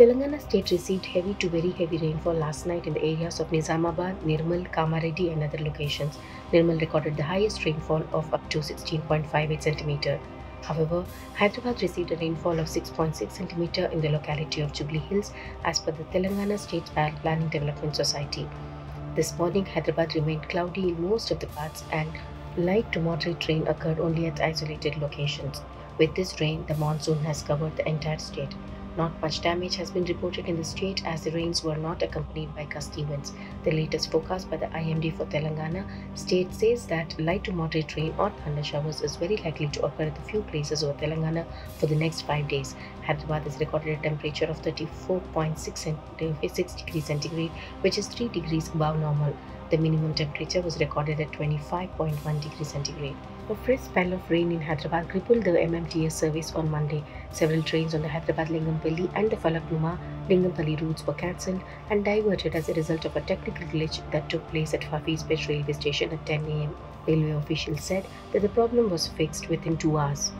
Telangana state received heavy to very heavy rainfall last night in the areas of Nizamabad, Nirmal, Kamareddy, and other locations. Nirmal recorded the highest rainfall of up to 16.58 centimeter. However, Hyderabad received a rainfall of 6.6 cm in the locality of Jubilee Hills as per the Telangana State Planning Development Society. This morning, Hyderabad remained cloudy in most of the parts and light to moderate rain occurred only at isolated locations. With this rain, the monsoon has covered the entire state. Not much damage has been reported in the state as the rains were not accompanied by gusty winds. The latest forecast by the IMD for Telangana state says that light to moderate rain or thunder showers is very likely to occur at a few places over Telangana for the next five days. Hyderabad has recorded a temperature of 34.6 degrees centigrade, which is 3 degrees above normal. The minimum temperature was recorded at 25.1 degrees centigrade. A fresh spell of rain in Hyderabad crippled the MMTS service on Monday. Several trains on the Hyderabad Lingampalli and the Falaknuma Lingampalli routes were cancelled and diverted as a result of a technical glitch that took place at Hafiz railway station at 10 am. Railway officials said that the problem was fixed within two hours.